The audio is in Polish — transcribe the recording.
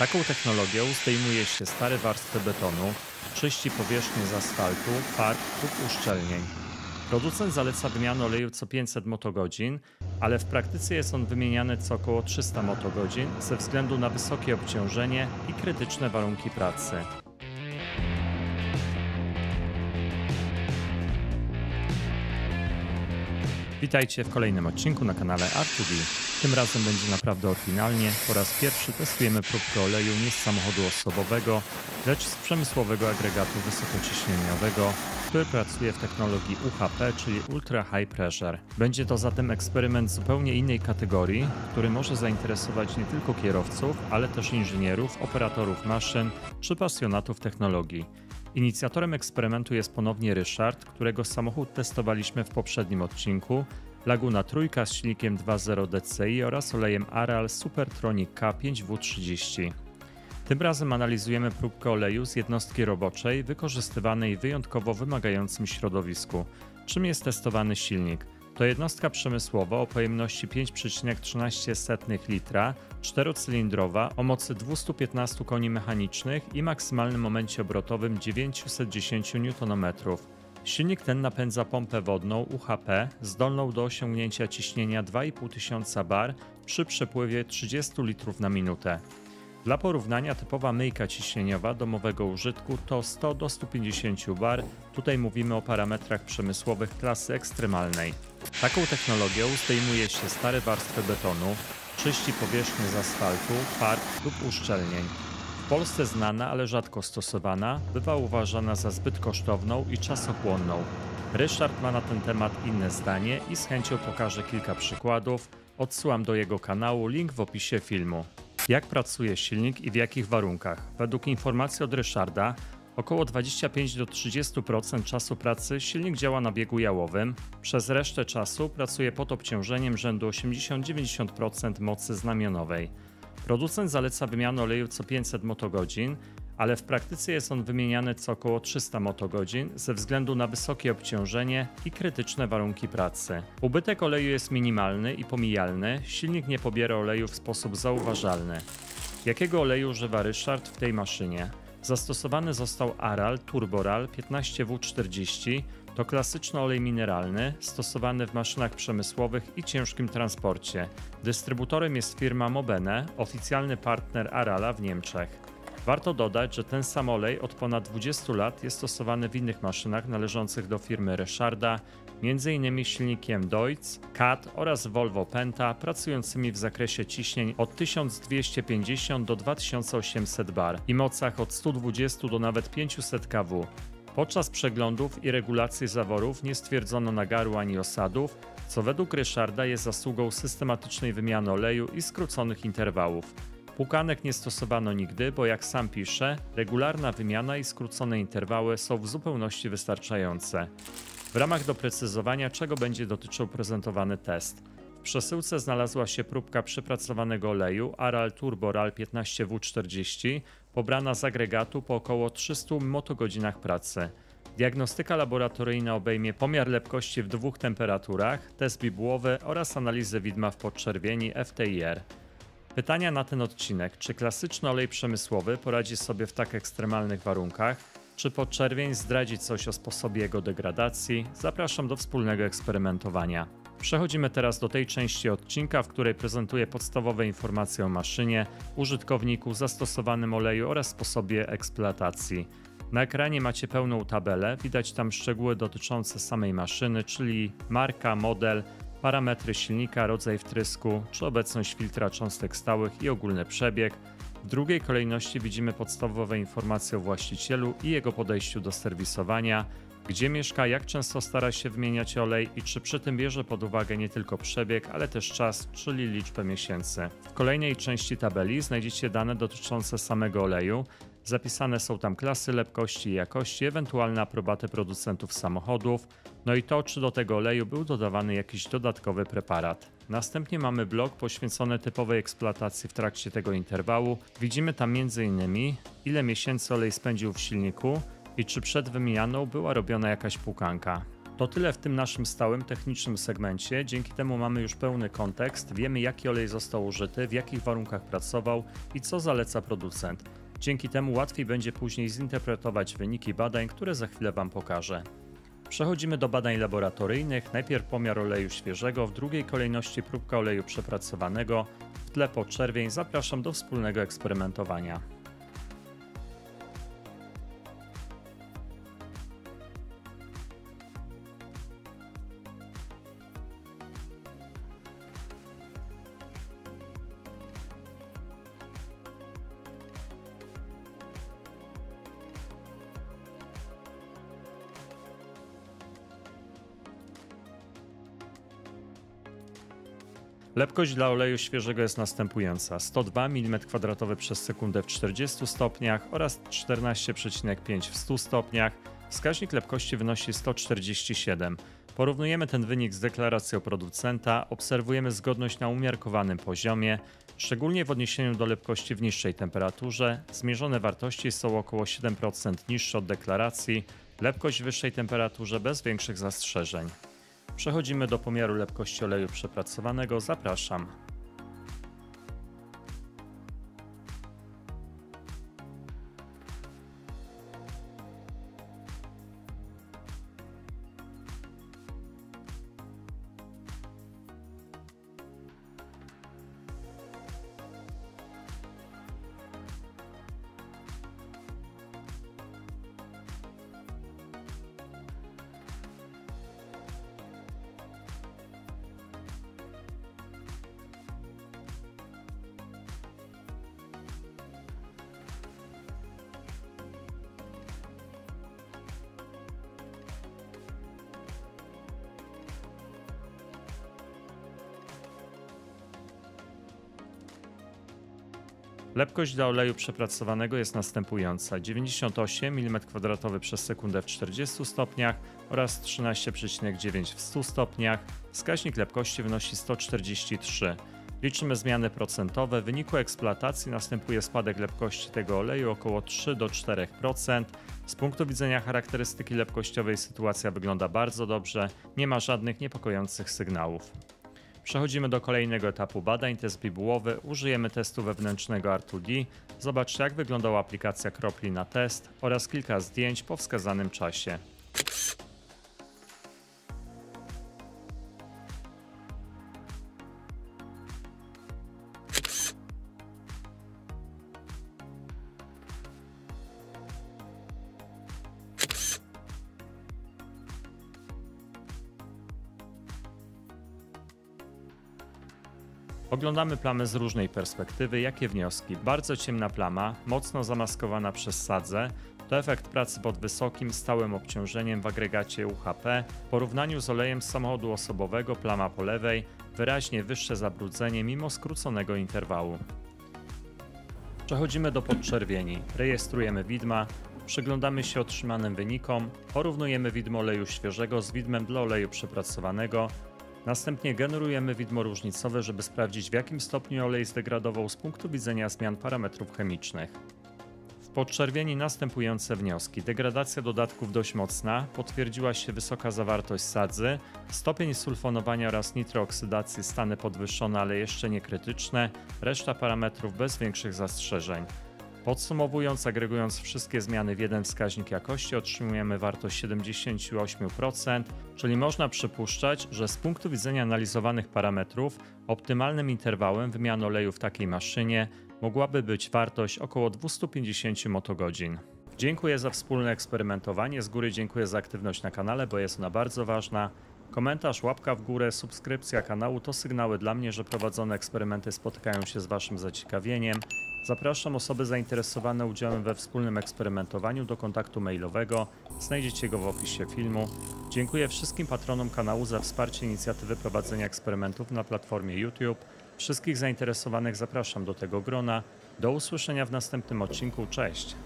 Taką technologią zdejmuje się stare warstwy betonu, czyści powierzchnię z asfaltu, farb lub uszczelnień. Producent zaleca wymianę oleju co 500 motogodzin, ale w praktyce jest on wymieniany co około 300 motogodzin ze względu na wysokie obciążenie i krytyczne warunki pracy. Witajcie w kolejnym odcinku na kanale R2D. Tym razem będzie naprawdę oryginalnie. Po raz pierwszy testujemy próbkę oleju nie z samochodu osobowego, lecz z przemysłowego agregatu wysokociśnieniowego, który pracuje w technologii UHP, czyli Ultra High Pressure. Będzie to zatem eksperyment zupełnie innej kategorii, który może zainteresować nie tylko kierowców, ale też inżynierów, operatorów maszyn czy pasjonatów technologii. Inicjatorem eksperymentu jest ponownie Ryszard, którego samochód testowaliśmy w poprzednim odcinku. Laguna Trójka z silnikiem 2.0 DCI oraz olejem Aral Supertronic K5W30. Tym razem analizujemy próbkę oleju z jednostki roboczej wykorzystywanej w wyjątkowo wymagającym środowisku. Czym jest testowany silnik? To jednostka przemysłowa o pojemności 5,13 litra, czterocylindrowa o mocy 215 koni mechanicznych i maksymalnym momencie obrotowym 910 Nm. Silnik ten napędza pompę wodną UHP zdolną do osiągnięcia ciśnienia 2500 bar przy przepływie 30 litrów na minutę. Dla porównania typowa myjka ciśnieniowa domowego użytku to 100 do 150 bar. Tutaj mówimy o parametrach przemysłowych klasy ekstremalnej. Taką technologią zdejmuje się stare warstwy betonu, czyści powierzchnię z asfaltu, farb lub uszczelnień. Polsce znana, ale rzadko stosowana, bywa uważana za zbyt kosztowną i czasochłonną. Ryszard ma na ten temat inne zdanie i z chęcią pokaże kilka przykładów. Odsyłam do jego kanału, link w opisie filmu. Jak pracuje silnik i w jakich warunkach? Według informacji od Ryszarda, około 25 do 30% czasu pracy silnik działa na biegu jałowym, przez resztę czasu pracuje pod obciążeniem rzędu 80-90% mocy znamionowej. Producent zaleca wymianę oleju co 500 motogodzin, ale w praktyce jest on wymieniany co około 300 motogodzin ze względu na wysokie obciążenie i krytyczne warunki pracy. Ubytek oleju jest minimalny i pomijalny, silnik nie pobiera oleju w sposób zauważalny. Jakiego oleju używa Ryszard w tej maszynie? Zastosowany został Aral Turboral 15W40. To klasyczny olej mineralny stosowany w maszynach przemysłowych i ciężkim transporcie. Dystrybutorem jest firma Mobene, oficjalny partner Arala w Niemczech. Warto dodać, że ten sam olej od ponad 20 lat jest stosowany w innych maszynach należących do firmy Resharda, m.in. silnikiem Deutz, CAT oraz Volvo Penta, pracującymi w zakresie ciśnień od 1250 do 2800 bar i mocach od 120 do nawet 500 kW. Podczas przeglądów i regulacji zaworów nie stwierdzono nagaru ani osadów, co według Ryszarda jest zasługą systematycznej wymiany oleju i skróconych interwałów. Pukanek nie stosowano nigdy, bo jak sam pisze, regularna wymiana i skrócone interwały są w zupełności wystarczające. W ramach doprecyzowania, czego będzie dotyczył prezentowany test. W przesyłce znalazła się próbka przepracowanego oleju Aral Turbo RAL 15W40, pobrana z agregatu po około 300 motogodzinach pracy. Diagnostyka laboratoryjna obejmie pomiar lepkości w dwóch temperaturach, test bibułowy oraz analizę widma w podczerwieni FTIR. Pytania na ten odcinek. Czy klasyczny olej przemysłowy poradzi sobie w tak ekstremalnych warunkach? Czy podczerwień zdradzi coś o sposobie jego degradacji? Zapraszam do wspólnego eksperymentowania. Przechodzimy teraz do tej części odcinka, w której prezentuję podstawowe informacje o maszynie, użytkowniku, zastosowanym oleju oraz sposobie eksploatacji. Na ekranie macie pełną tabelę, widać tam szczegóły dotyczące samej maszyny, czyli marka, model, parametry silnika, rodzaj wtrysku, czy obecność filtra cząstek stałych i ogólny przebieg. W drugiej kolejności widzimy podstawowe informacje o właścicielu i jego podejściu do serwisowania, gdzie mieszka, jak często stara się wymieniać olej i czy przy tym bierze pod uwagę nie tylko przebieg, ale też czas, czyli liczbę miesięcy. W kolejnej części tabeli znajdziecie dane dotyczące samego oleju, Zapisane są tam klasy lepkości i jakości, ewentualne aprobaty producentów samochodów, no i to, czy do tego oleju był dodawany jakiś dodatkowy preparat. Następnie mamy blok poświęcony typowej eksploatacji w trakcie tego interwału. Widzimy tam m.in. ile miesięcy olej spędził w silniku i czy przed wymianą była robiona jakaś płukanka. To tyle w tym naszym stałym technicznym segmencie. Dzięki temu mamy już pełny kontekst, wiemy jaki olej został użyty, w jakich warunkach pracował i co zaleca producent. Dzięki temu łatwiej będzie później zinterpretować wyniki badań, które za chwilę Wam pokażę. Przechodzimy do badań laboratoryjnych. Najpierw pomiar oleju świeżego, w drugiej kolejności próbka oleju przepracowanego. W tle podczerwień zapraszam do wspólnego eksperymentowania. Lepkość dla oleju świeżego jest następująca: 102 mm2 przez sekundę w 40 stopniach oraz 14,5 w 100 stopniach. Wskaźnik lepkości wynosi 147. Porównujemy ten wynik z deklaracją producenta, obserwujemy zgodność na umiarkowanym poziomie, szczególnie w odniesieniu do lepkości w niższej temperaturze. Zmierzone wartości są około 7% niższe od deklaracji, lepkość w wyższej temperaturze bez większych zastrzeżeń. Przechodzimy do pomiaru lepkości oleju przepracowanego. Zapraszam. Lepkość dla oleju przepracowanego jest następująca: 98 mm2 przez sekundę w 40 stopniach oraz 13,9 w 100 stopniach. Wskaźnik lepkości wynosi 143. Liczymy zmiany procentowe. W wyniku eksploatacji następuje spadek lepkości tego oleju około 3 do 4%. Z punktu widzenia charakterystyki lepkościowej sytuacja wygląda bardzo dobrze, nie ma żadnych niepokojących sygnałów. Przechodzimy do kolejnego etapu badań, test bibułowy. Użyjemy testu wewnętrznego R2D. Zobaczcie jak wyglądała aplikacja kropli na test oraz kilka zdjęć po wskazanym czasie. Oglądamy plamę z różnej perspektywy. Jakie wnioski? Bardzo ciemna plama, mocno zamaskowana przez sadzę. To efekt pracy pod wysokim, stałym obciążeniem w agregacie UHP. W porównaniu z olejem z samochodu osobowego, plama po lewej, wyraźnie wyższe zabrudzenie mimo skróconego interwału. Przechodzimy do podczerwieni. Rejestrujemy widma, przyglądamy się otrzymanym wynikom, porównujemy widmo oleju świeżego z widmem dla oleju przepracowanego, Następnie generujemy widmo różnicowe, żeby sprawdzić w jakim stopniu olej zdegradował z punktu widzenia zmian parametrów chemicznych. W podczerwieni następujące wnioski. Degradacja dodatków dość mocna, potwierdziła się wysoka zawartość sadzy, stopień sulfonowania oraz nitrooksydacji stany podwyższone, ale jeszcze nie krytyczne, reszta parametrów bez większych zastrzeżeń. Podsumowując, agregując wszystkie zmiany w jeden wskaźnik jakości, otrzymujemy wartość 78%, czyli można przypuszczać, że z punktu widzenia analizowanych parametrów, optymalnym interwałem wymiany oleju w takiej maszynie mogłaby być wartość około 250 motogodzin. Dziękuję za wspólne eksperymentowanie. Z góry dziękuję za aktywność na kanale, bo jest ona bardzo ważna. Komentarz, łapka w górę, subskrypcja kanału to sygnały dla mnie, że prowadzone eksperymenty spotykają się z Waszym zaciekawieniem. Zapraszam osoby zainteresowane udziałem we wspólnym eksperymentowaniu do kontaktu mailowego. Znajdziecie go w opisie filmu. Dziękuję wszystkim patronom kanału za wsparcie inicjatywy prowadzenia eksperymentów na platformie YouTube. Wszystkich zainteresowanych zapraszam do tego grona. Do usłyszenia w następnym odcinku. Cześć!